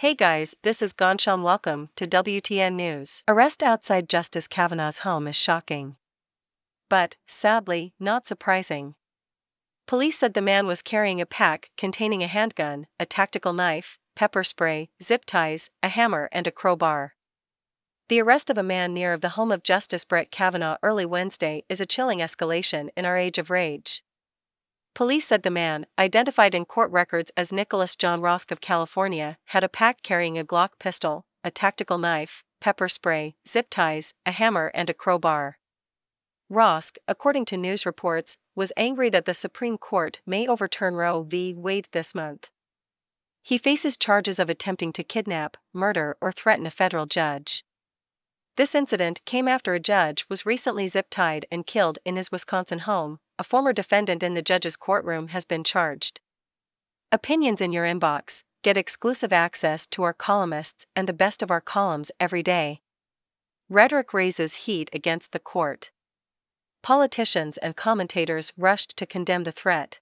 Hey guys, this is Gansham. Welcome to WTN News. Arrest outside Justice Kavanaugh's home is shocking. But, sadly, not surprising. Police said the man was carrying a pack containing a handgun, a tactical knife, pepper spray, zip ties, a hammer, and a crowbar. The arrest of a man near of the home of Justice Brett Kavanaugh early Wednesday is a chilling escalation in our age of rage. Police said the man, identified in court records as Nicholas John Roske of California, had a pack carrying a Glock pistol, a tactical knife, pepper spray, zip ties, a hammer, and a crowbar. Roske, according to news reports, was angry that the Supreme Court may overturn Roe v. Wade this month. He faces charges of attempting to kidnap, murder, or threaten a federal judge. This incident came after a judge was recently zip tied and killed in his Wisconsin home, a former defendant in the judge's courtroom has been charged. Opinions in your inbox get exclusive access to our columnists and the best of our columns every day. Rhetoric raises heat against the court. Politicians and commentators rushed to condemn the threat.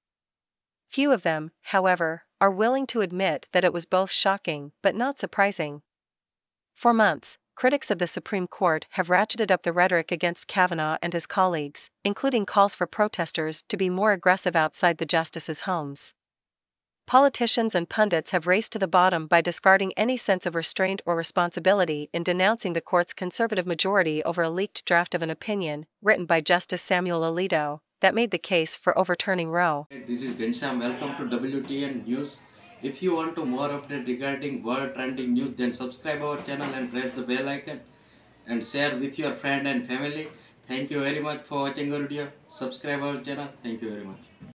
Few of them, however, are willing to admit that it was both shocking but not surprising. For months, critics of the Supreme Court have ratcheted up the rhetoric against Kavanaugh and his colleagues, including calls for protesters to be more aggressive outside the justices' homes. Politicians and pundits have raced to the bottom by discarding any sense of restraint or responsibility in denouncing the court's conservative majority over a leaked draft of an opinion, written by Justice Samuel Alito, that made the case for overturning Roe. This is Gansham. Welcome to WTN News. If you want to more update regarding world trending news, then subscribe our channel and press the bell icon and share with your friend and family. Thank you very much for watching our video. Subscribe our channel. Thank you very much.